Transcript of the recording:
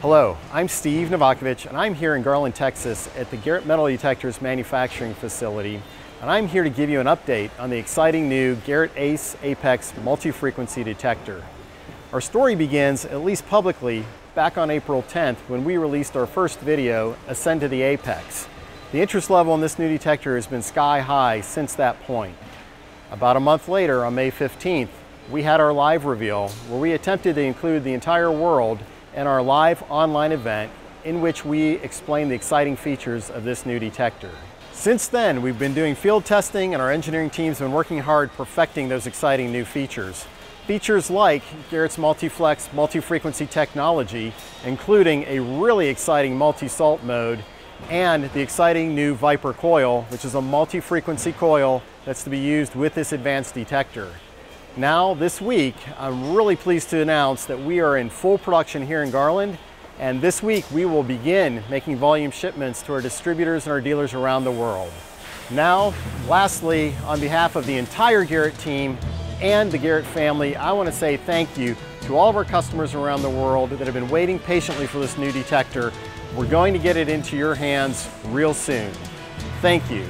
Hello, I'm Steve Novakovich and I'm here in Garland, Texas at the Garrett Metal Detectors manufacturing facility and I'm here to give you an update on the exciting new Garrett ACE Apex multi-frequency detector. Our story begins, at least publicly, back on April 10th when we released our first video, Ascend to the Apex. The interest level in this new detector has been sky high since that point. About a month later, on May 15th, we had our live reveal where we attempted to include the entire world in our live online event in which we explain the exciting features of this new detector. Since then, we've been doing field testing and our engineering team's been working hard perfecting those exciting new features. Features like Garrett's multi-flex multi-frequency technology, including a really exciting multi-salt mode and the exciting new Viper coil, which is a multi-frequency coil that's to be used with this advanced detector. Now, this week, I'm really pleased to announce that we are in full production here in Garland, and this week we will begin making volume shipments to our distributors and our dealers around the world. Now, lastly, on behalf of the entire Garrett team and the Garrett family, I want to say thank you to all of our customers around the world that have been waiting patiently for this new detector. We're going to get it into your hands real soon. Thank you.